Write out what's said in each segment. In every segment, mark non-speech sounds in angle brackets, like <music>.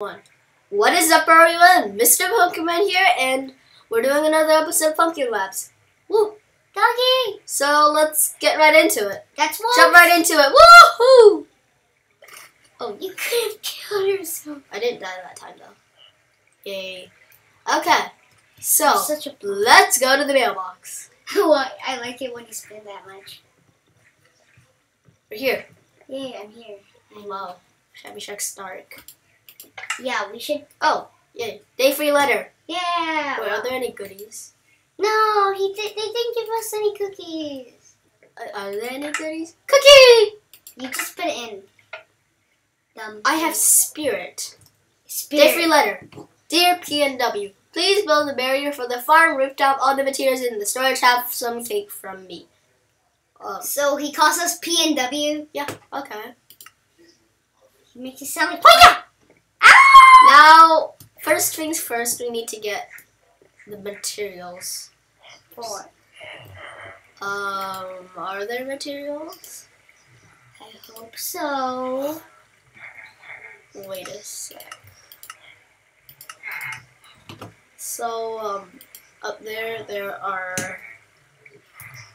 One. What is up, everyone? Mr. PumpkinMan here, and we're doing another episode of Pumpkin Labs. Woo! Doggy! So let's get right into it. That's what. Jump right into it. Woohoo! Oh, you could have killed yourself. I didn't die that time though. Yay. Okay. So Such a. let's go to the mailbox. <laughs> well, I like it when you spin that much. We're here. Yeah, I'm here. Wow. Shabby Shark Stark. Yeah, we should. Oh, yay. Day free letter. Yeah. Wait, are there any goodies? No, he did. They didn't give us any cookies. Are, are there any goodies? Cookie! You just put it in. Um, I have spirit. spirit. Day free letter. Dear PNW, please build a barrier for the farm rooftop. All the materials in the storage have some cake from me. Um, So he calls us P and W. yeah, okay. He makes it sound like. Hiya! Ah! Now, first things first, we need to get the materials. Four. Um, are there materials? I hope so. Wait a sec. So, um, up there, there are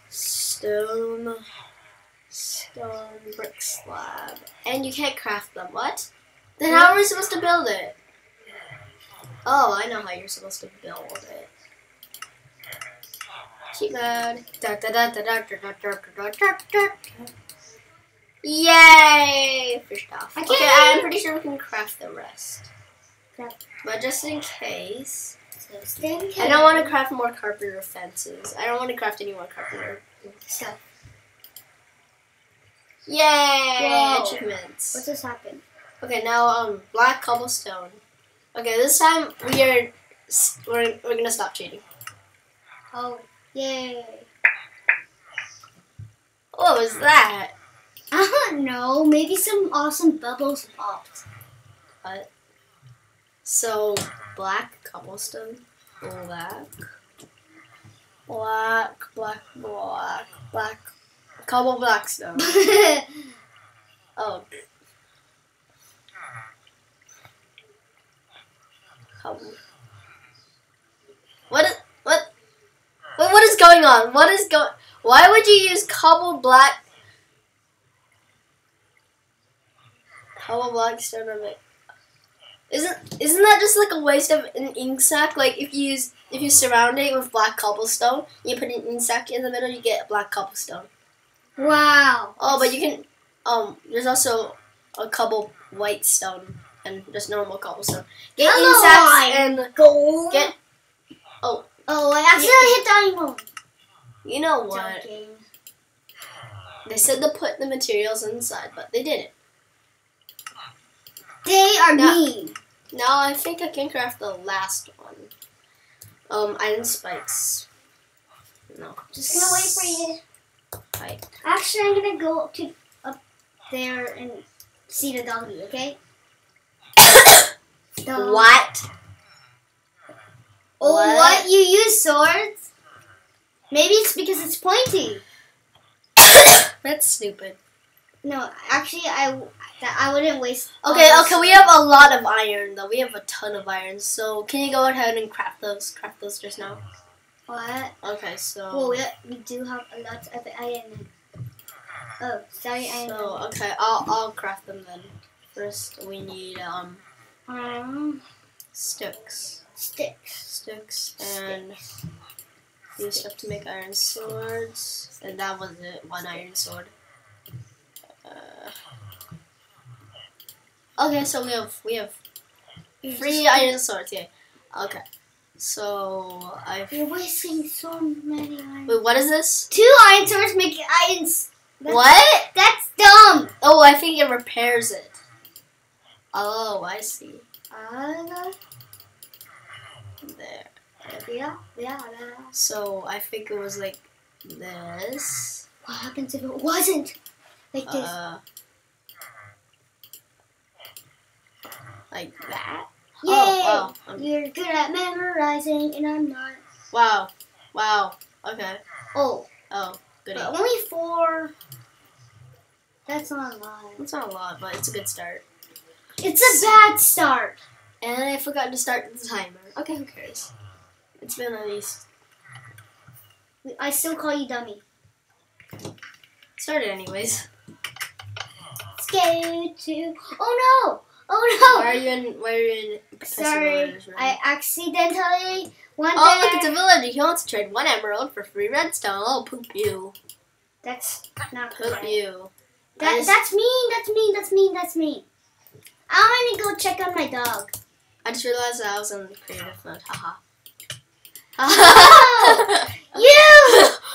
stone, stone brick slab, and you can't craft them. What? Then how are we supposed to build it? Oh, I know how you're supposed to build it. Cheat mode. Da, da, da, da, da, da, da, da, da, da. Yay! Fish off. Okay, I'm pretty sure we can craft the rest. But just in case, I don't want to craft more carpenter fences. I don't want to craft any more carpenter Stuff. Yay! Whoa. Achievements. What's this happen? Okay, now um, black cobblestone. Okay, this time we are we're, we're gonna stop cheating. Oh, yay! What was that? I don't know. Maybe some awesome bubbles popped. So black cobblestone, black, black, black, black, black, cobble blackstone. <laughs> Oh. Cobble. What is what? What what is going on? What is going? Why would you use cobble black? Cobble on it. Isn't isn't that just like a waste of an ink sac? Like if you use if you surround it with black cobblestone, you put an ink sac in the middle, you get black cobblestone. wow. Oh, but you can. Um, there's also a cobble white stone and just normal cobblestone. Get Hello, insects and gold. get. Oh, oh I accidentally hit diamond. You know what? Joking. They said to put the materials inside, but they didn't. They are No. mean. Now I think I can craft the last one. Um, iron spikes. No. Just gonna wait for you. Right. Actually, I'm gonna go up to up there and see the doggy. Okay. What? Oh, What? what? You use swords? Maybe it's because it's pointy. That's stupid. No, actually, I that I wouldn't waste. Okay, okay, we have a lot of iron though. We have a ton of iron. So can you go ahead and craft those? Craft those just now. What? Okay, so. Oh, we, we do have a lot of iron. Oh, sorry, iron. So okay, I'll I'll craft them then. First, we need um Um, sticks, sticks. sticks, and use stuff to make iron swords. And that was it, one iron sword. Uh, okay, so we have we have three iron swords. Yeah. Okay. So I You're wasting so many iron. wait. What is this? Two iron swords make iron. That's, What? That's dumb. Oh, I think it repairs it. Oh, I see. Uh, There. yeah, yeah, yeah. So I think it was like this. What happens if it wasn't like this? Uh, like that. Yay! Oh, wow. You're good at memorizing, and I'm not. wow. Wow. Okay. Oh, Oh, good. only four. That's not a lot. That's not a lot, but it's a good start. It's a bad start. And I forgot to start the timer. Okay, who cares? It's been at least I still call you dummy. started anyways. Let's go to. Oh no! Oh no! Why are you in? Why are you in? Sorry, I accidentally went Oh, there. look, it's a villager. He wants to trade one emerald for free redstone. Oh, poop you. That's not Poop correct. you. That, just- that's mean. That's mean. That's mean. That's mean. I want to go check on my dog. I just realized that I was in creative mode. Haha. <laughs> <laughs> Oh, you!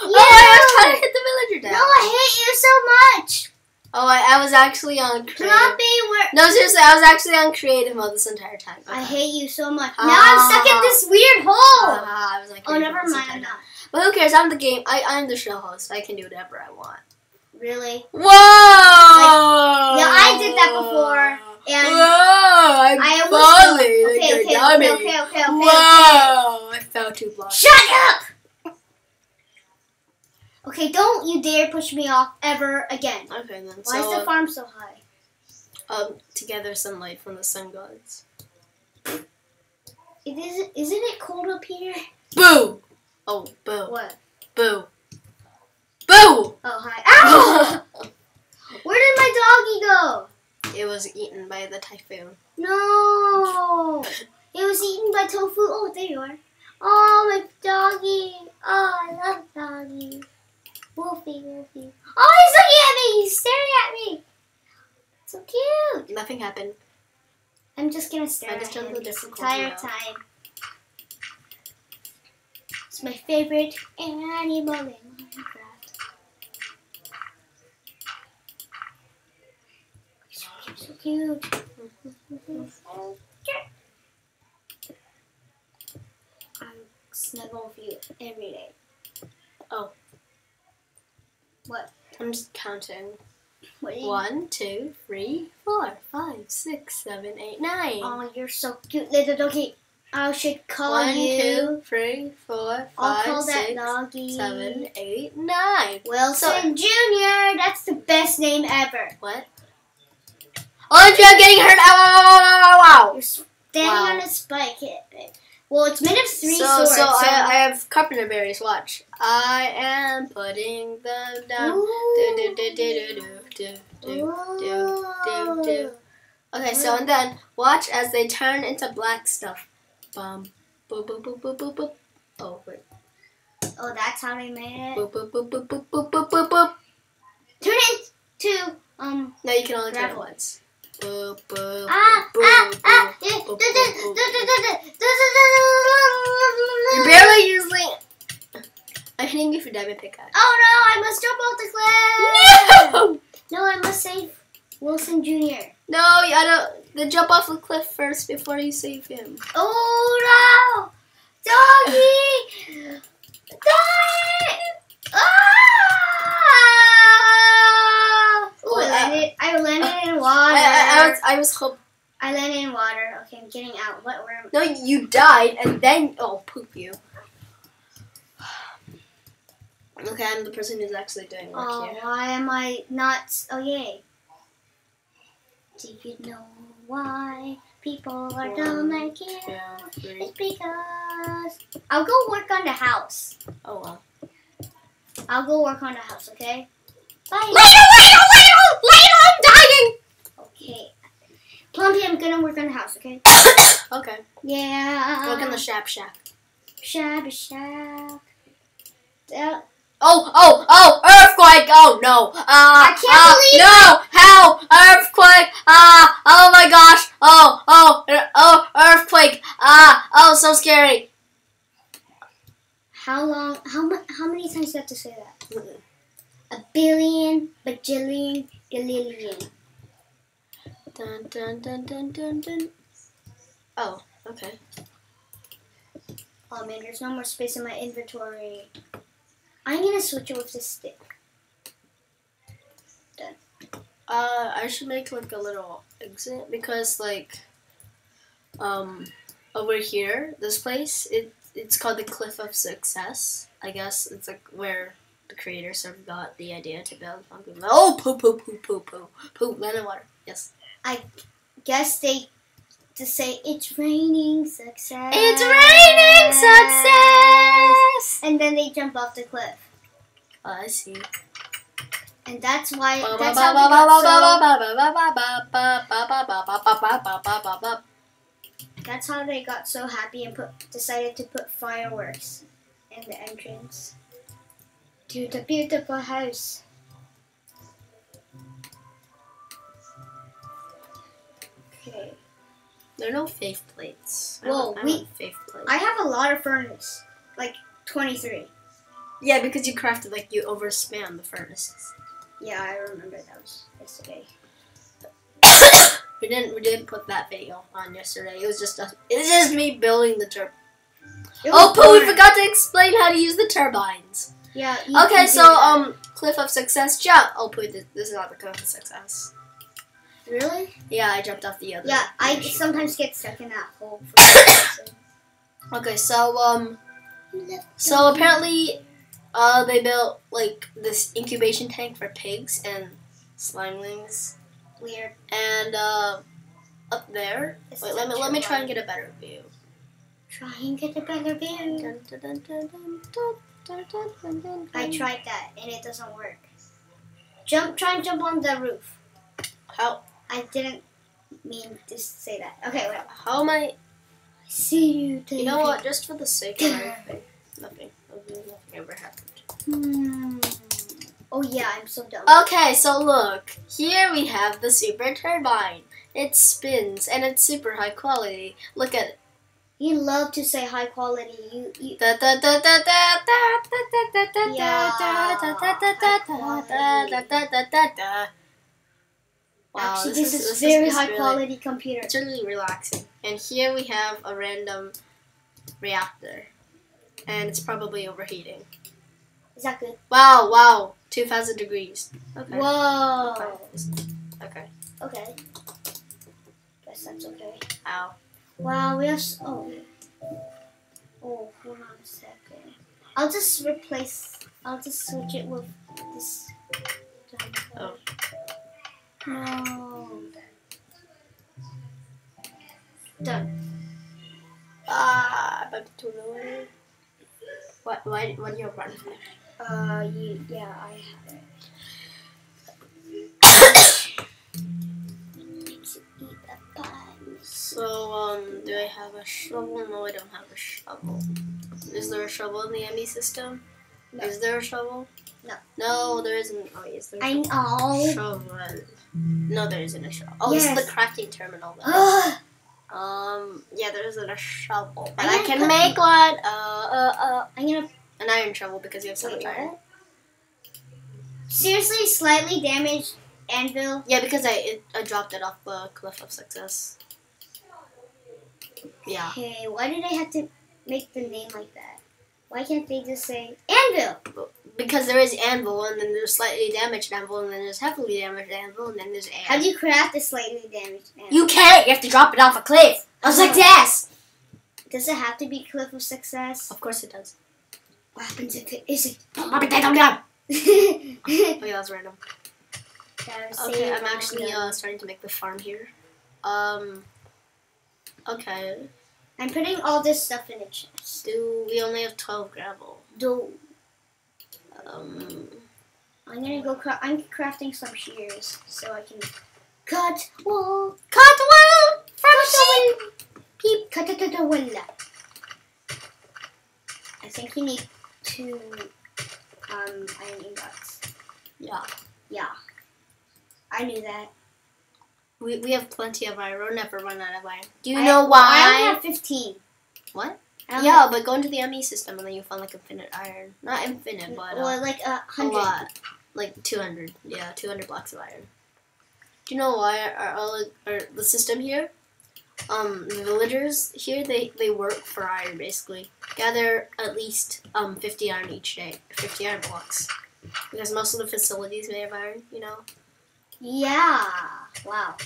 Oh, I was trying to hit the villager down. No, I hate you so much. Oh, I, I was actually on creative. Where? No, seriously, I was actually on creative mode this entire time. I hate you so much. Ah. now I'm stuck in this weird hole. Haha, I was like, oh, never mind. I'm not. But who cares? I'm the game. I, I'm the show host. I can do whatever I want. Really? Whoa! yeah, I did that before, and Whoa! I'm I almost falling fell- like okay, okay, okay, okay, okay, okay, Whoa! I fell two blocks. Shut up! Okay, don't you dare push me off ever again. Okay then. Why so, is the farm so high? um, to gather sunlight from the sun gods. It isn't. Isn't it cold up here? Boo! Oh, boo! What? Boo! Boo! Oh hi. Ow! <laughs> Where did my doggy go? It was eaten by the typhoon. No. It was eaten by tofu. Oh, there you are. Oh, my doggy. Oh, I love doggy. Wolfie, Wolfie. Oh, he's looking at me. He's staring at me. So cute. Nothing happened. I'm just gonna stare I at just turned him the this entire time. It's my favorite animal in Minecraft. So cute, so cute. Mm-hmm. <laughs> So cute. Snuggle with you every day. Oh. What? I'm just counting. What do you? One, two, three, four, five, six, seven, eight, nine. Oh, you're so cute, little doggy. I should call One, you. two, three, four, I'll call five, that doggy. seven, eight, nine. Wilson Jr. That's the best name ever. What? Oh, I'm getting hurt! Ow, ow, ow, ow, ow. You're standing Wow. on a spike. It. Well, it's made of three so, swords. So, I, I, have carpenter berries. Watch. I am putting them down. Okay, so and then watch as they turn into black stuff. Bum, boop, boop, boop, boop, boop, boop. Oh, wait. Oh, that's how they made it? Boop, boop, boop, boop, boop, boop, boop, boop. Turn into, um, No, you can only gravel. turn it once. You're barely using. I'm hitting you for diamond pickaxe. Oh no! I must jump off the cliff. No. No, I must save Wilson Jr. No, I don't. The jump off the cliff first before you save him. Oh no! Doggy! <laughs> Doggy! Ah! Landed. I landed in <sighs> water. I, I, was, I was hope. I landed in water. Okay, I'm getting out. What? Am- No, you died, and then oh, poop you. Okay, I'm the person who's actually doing work Oh, here. why am I not? Oh, yay! Do you know why people are dumb like you? Two. It's because I'll go work on the house. Oh well. I'll go work on the house. Okay. Bye. Later, later, later, later. I'm dying. Okay. Plumpy, I'm gonna work on the house, okay? <coughs> Okay. Yeah. Work in the shap shack. Shabby shack. Uh, Oh, oh, oh, earthquake! Oh no! Uh, I can't uh, believe No! Help! Earthquake! Ah! oh my gosh! Oh, oh, er- oh, earthquake! Ah! oh, so scary! how long? How How many times do you have to say that? A billion, bajillion, galillion. Dun dun dun dun dun dun. Oh, okay. Oh man, there's no more space in my inventory. I'm gonna switch it with this stick. Uh, I should make like a little exit because like, um, over here, this place, it it's called the Cliff of Success. I guess it's like where the creator sort of got the idea to build. Mountain. Oh, poo, poo, poo, poo, poo, poo, land in water. Yes. I guess they to say it's raining success. It's raining success. And then they jump off the cliff. Oh, I see. And that's why that's how they got so that's how they got so happy and put decided to put fireworks in the entrance to the beautiful house. Okay. There are no faith plates. I Whoa, I we- faith plates. I have a lot of furnace. Like 23. yeah, because you crafted like you overspam the furnaces. Yeah, I remember that was yesterday. <coughs> We didn't we didn't put that video on yesterday. It was just us. It was just me building the tur. It Oh, Pooh, we forgot to explain how to use the turbines. Yeah. you Okay, so um, cliff of success jump. Oh, Pooh, this, this is not the cliff of success. Really? Yeah, I jumped off the other. Yeah, I sometimes get stuck in that hole. For. <coughs> Okay, so um, so apparently, uh, they built like this incubation tank for pigs and slimelings, Weird. and uh, up there. It's Wait, let me let me try and get a better view. Try and get a better view. Dun, dun, dun, dun, dun, dun, dun, dun, dun, dun, I tried that and it doesn't work. Jump, try and jump on the roof. How I didn't mean to say that. Okay, wait. how am I? See you. You know what? Just for the sake of <laughs> everything, nothing, nothing ever happened. Hmm. Oh yeah, I'm so dumb. Okay, so look, here we have the super turbine. It spins and it's super high quality. Look at it. You love to say high quality. You, you yeah. Wow, Actually, this, is, very high quality computer. It's really relaxing. And here we have a random reactor, and it's probably overheating. Is that good? Wow! Wow! Two thousand degrees. Okay. Whoa. Okay. Okay. Guess that's okay. Ow. Wow, we have. Oh. Oh, hold on a second. I'll just replace. I'll just switch it with this. Oh. No. Done. Ah, I'm too low. What? Why? What do you run for? Uh, you, yeah, I have it. So, um, do I have a shovel? No, I don't have a shovel. Is there a shovel in the ME system? No. Is there a shovel? No. No, there isn't. Oh, yes, there's I a know. shovel. No, there isn't a shovel. Oh, this is the crafting terminal. <gasps> Um, yeah, there isn't a shovel, but I can make one. Uh, uh, uh, I'm gonna. an iron shovel because you have so much iron. Seriously, slightly damaged anvil. Yeah, because I it, I dropped it off the cliff of success. Yeah. Okay, why did I have to make the name like that? Why can't they just say anvil? Because there is anvil, and then there's slightly damaged anvil, and then there's heavily damaged anvil, and then there's air. How do you craft a slightly damaged anvil? You can't. You have to drop it off a cliff. I was like Oh. this. Does it have to be cliff of success? Of course it does. What happens if it isn't? <laughs> Oh yeah, okay, that's random. Okay, I'm actually uh, starting to make the farm here. Um. Okay. I'm putting all this stuff in a chest. Do we only have twelve gravel? Do Um. I'm gonna go. Cra- I'm crafting some shears so I can cut wool. Cut wool from Cut sheep. wool. Peep, cut the wool. I think you need two um iron ingots. Yeah. Yeah, I knew that. We, we have plenty of iron. We'll never run out of iron. Do you I- know I why? only have fifteen. What? I Yeah, but go into the ME system and then you'll find like infinite iron. Not infinite, but uh, like a a hundred. lot. Like 200. Yeah, 200 blocks of iron. Do you know why our, our, our the system here? Um, the villagers here they, they work for iron basically. Gather at least um 50 iron each day, 50 iron blocks, because most of the facilities may have iron. You know. Yeah. Wow.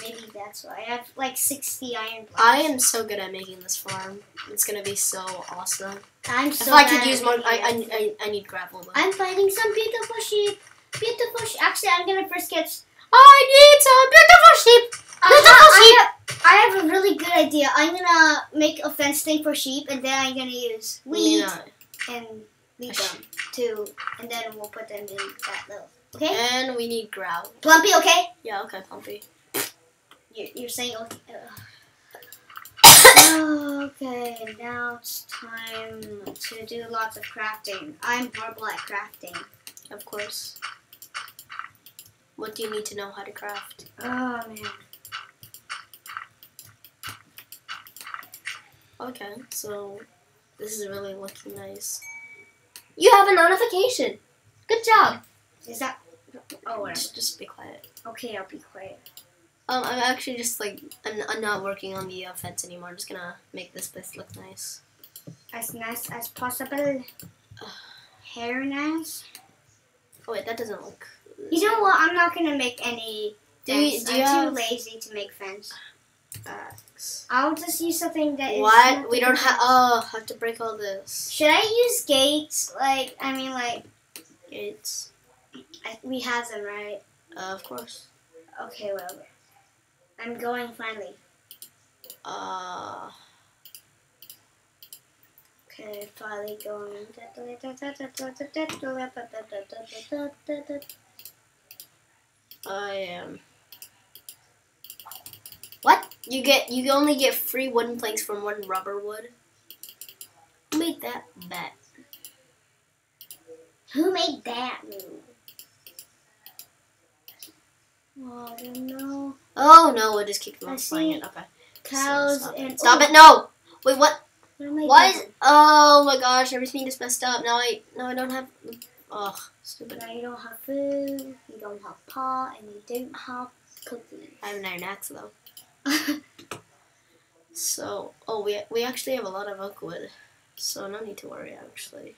Maybe that's why I have like sixty iron blocks. I am so good at making this farm. It's gonna be so awesome. I'm so. if I could use more, I. I, I, I need gravel. Though. I'm finding some beautiful sheep. Beautiful sheep. Actually, I'm gonna first get. I need some beautiful sheep. I, have, I have a really good idea. I'm gonna make a fence thing for sheep, and then I'm gonna use wheat Yeah. and leave them too, and then we'll put them in that little. Okay, And we need grout. Plumpy. Okay, Yeah, okay, Plumpy. you're, you're saying okay. <coughs> okay, now it's time to do lots of crafting. I'm horrible at crafting. Of course. What do you need to know how to craft? Oh man. Okay, so this is really looking nice. You have a notification. Good job. Is that? Oh, whatever. Just, just be quiet. Okay, I'll be quiet. Um, I'm actually just like I'm, I'm not working on the uh, fence anymore. I'm just gonna make this place look nice. As nice as possible. <sighs> Hair nice. Oh wait, that doesn't look. You know what? I'm not gonna make any. Do you- do you I'm have- too lazy to make fence. Facts. I'll just use something that is. What? We don't have. Oh, I have to break all this. Should I use gates? Like, I mean, like, Gates. I, we have them, right? Uh, of course. Okay, well, I'm going finally. Uh, Okay, finally going. I am. What? You get you only get free wooden planks from one rubber wood. Who made that bet? Who made that move? Oh, I don't know. Oh no, we'll just keep multiplying see it. Okay. Cows stop and it. Stop oh, it! No. Wait, what? What Why is? Oh my gosh, everything is messed up. Now I now I don't have. Ugh, stupid. Now you don't have food, you don't have pot, and you don't have cookies. I have an iron axe though. <laughs> So, oh, we we actually have a lot of oak wood, so no need to worry actually.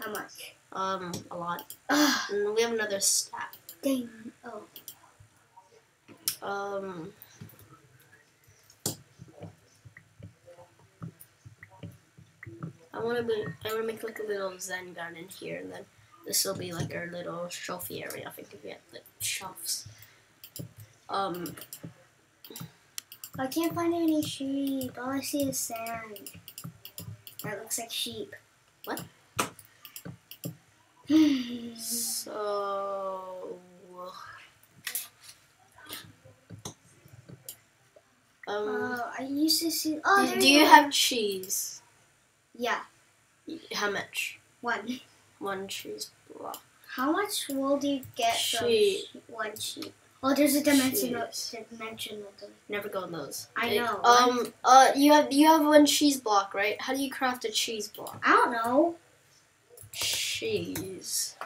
How much? Um, a lot. Ugh, And we have another stack. dang. Oh. Um. I want to be. I want to make like a little Zen garden here, and then this will be like our little trophy area. I think if we have like shelves. Um. I can't find any sheep. All I see is sand. That looks like sheep. What? <sighs> So. Um. Oh, I used to see. Oh, do, do you go. have cheese? Yeah, How much? one. One cheese block. How much wool do you get from Sheep. one sheep? Oh, there's a dimensional Cheese. dimensional. dim- Never go in those. I It- know. Um. Uh. You have you have one cheese block, right? How do you craft a cheese block? I don't know. Cheese.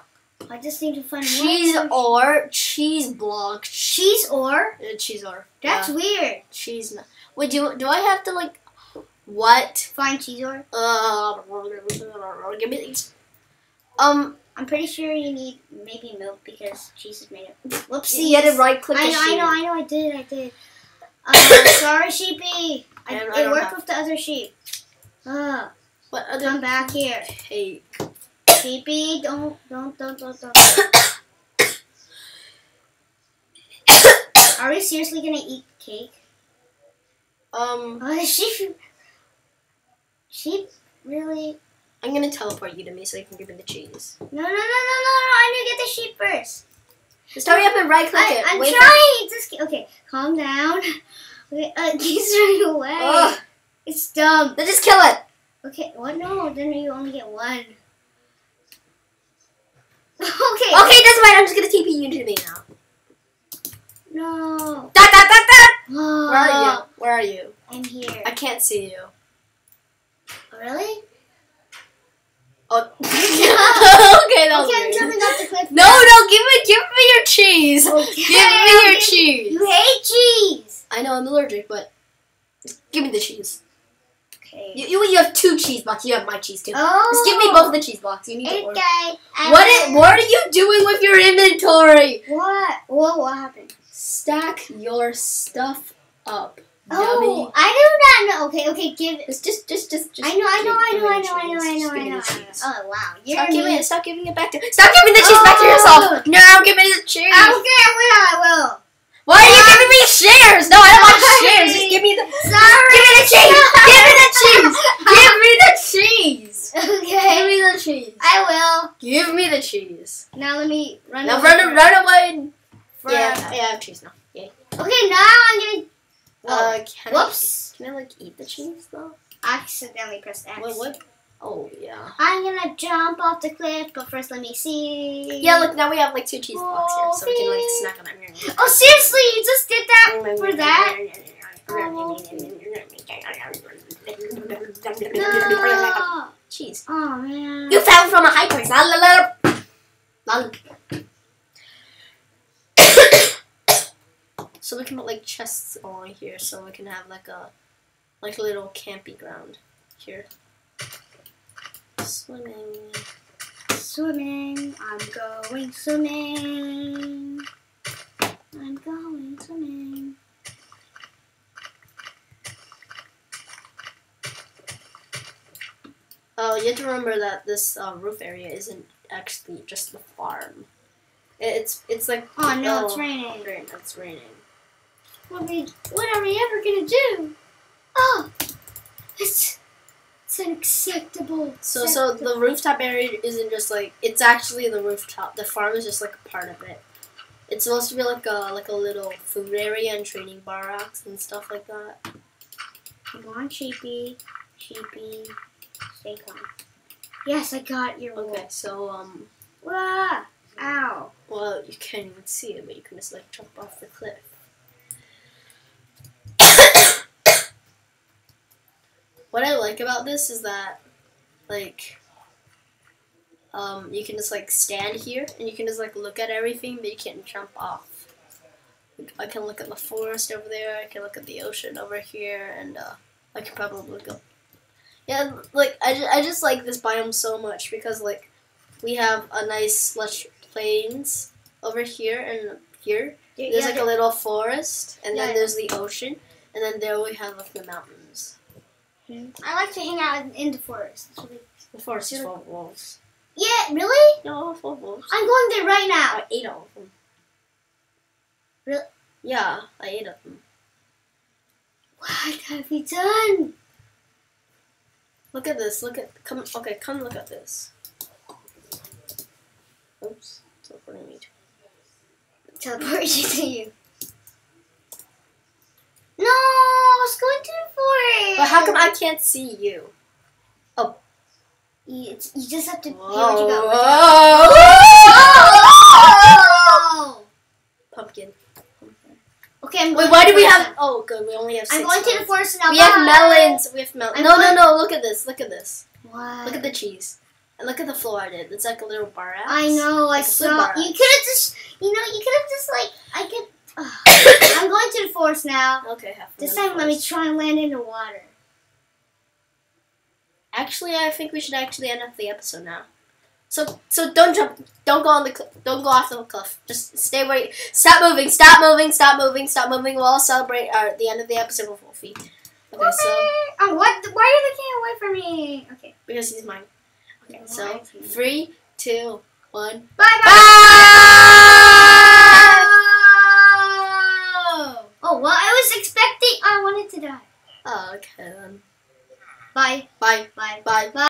I just need to find Cheese one. or cheese block. cheese or cheese or. that's yeah, weird. cheese. n- Wait. Do do I have to like? What? Find cheese or. Uh. Give me. these. Um. I'm pretty sure you need maybe milk because cheese is made of. Whoopsie. You had to right click I know, I know, I know, I did, I did. Uh, <coughs> sorry, sheepy. I, I it worked with the other sheep. Uh, What come other back here, cake? Sheepy. Don't, don't, don't, don't, don't. Are we seriously gonna eat cake? Um. <laughs> Oh, sheep. Sheep really? I'm gonna teleport you to me so you can give me the cheese. No, no, no, no, no, no! I need to get the sheep first. Just hurry up and right click I, it. I'm Wait trying. Just okay. Calm down. <laughs> Okay, uh, <laughs> he's running away. Ugh. It's dumb. Then just kill it. Okay, what? No, then you only get one. Okay. Okay, that's fine. I'm just gonna TP you to me now. No. Dot dot dot dot. Oh, Where are you? <gasps> Where are you? I'm here. I can't see you. really? Oh. <laughs> <laughs> okay, that was okay, I'm jumping off the cliff. No, no, give me, give me your cheese. Okay, <laughs> Give me your cheese. You hate cheese. I know I'm allergic, but give me the cheese. Okay. You, you, you have two cheese blocks. You have my cheese too. oh. Just give me oh. both the cheese blocks. You need to order. Okay. Um, I What is, what are you doing with your inventory? What? What? What happened? Stack your stuff up. Oh, dummy. I do not know. Okay, okay, give it. Just, just, just, just. I know, I know, I know, I know, I know, I know, I know. I know. Oh wow, you're Stop giving it. Stop giving it back to. Stop giving the cheese back to Oh. yourself. No, give me the cheese. Okay, I will. I will. Why are you giving me shares? No, I don't want shares. Just give me the. Sorry. Give me the cheese. Give me the cheese. Give me the cheese. Okay. Give me the cheese. I will. Give me the cheese. Now let me run. Now over run, run away. for- Yeah, yeah, I have cheese now. Okay, now I'm gonna. Uh, can Whoops. I, can I like eat the cheese though? accidentally pressed X. Wait, what? Oh yeah. I'm gonna jump off the cliff, but first let me see. Yeah, look now we have like two cheese oh, blocks here, so we can like Oh, snack on them. Oh, seriously? You just did that for that? No. Cheese. Oh man. You fell from a high place. La, la, la. La. <coughs> so we can put like chests along here, so we can have like a like a little camping ground here. Swimming. Swimming. I'm going swimming. I'm going swimming. Oh, you have to remember that this uh, roof area isn't actually just the farm. It's it's like Oh no, it's raining. rain. It's raining. What are we, what are we ever gonna do? Oh, it's it's unacceptable. So so the rooftop area isn't just like it's actually the rooftop. The farm is just like a part of it. It's supposed to be like a like a little food area and training barracks and stuff like that. Come on, sheepy, sheepy, stay calm. Yes, I got your Okay, so um, Wah! Ow. well you can't even see it, but you can just like jump off the cliff. What I like about this is that like um, you can just like stand here and you can just like look at everything, but you can't jump off. I can look at the forest over there. I can look at the ocean over here, and uh, I can probably go. Yeah, like I, ju- I just like this biome so much because like we have a nice lush plains over here and here. There's like a little forest, and Yeah, then yeah. there's the ocean, and then there we have like the mountains. I like to hang out in, the forest. Really- The forest is full of wolves. Yeah, really? No, full of wolves. I'm going there right now. I ate all of them. Really? Yeah, I ate all of them. What have we done? Look at this. Look at come. Okay, come look at this. Oops, teleporting me. Teleport you <laughs> to you. No, I was going to the forest. But how come I can't see you? Oh. You, it's, you just have to. Whoa! where'd you go? Whoa! Pumpkin. Okay, I'm going Wait, to why do we have? Oh, good. We only have six. I'm going to the melons. forest now. We have melons. We have melons. No, no, no. Look at this. Look at this. What? Look at the cheese. And look at the floor I did. It's like a little bar axe. I know. I Like a saw. You could have just. You know. You could have just like. I could. <sighs> I'm going to the forest now. Okay, have fun This time, let me try and land in the water. Actually, I think we should actually end up the episode now. So, so don't jump, don't go on the, don't go off the cliff. Just stay where. You, stop moving, stop moving, stop moving, stop moving. We'll all celebrate our, the end of the episode with Wolfie. Okay, so Oh, what? Why are you looking away from me? Okay. because he's mine. Okay, so three, two, one. Bye bye. Bye. Oh well, I was expecting. I wanted to die. Oh, okay then. Bye. Bye, Bye. bye. Bye.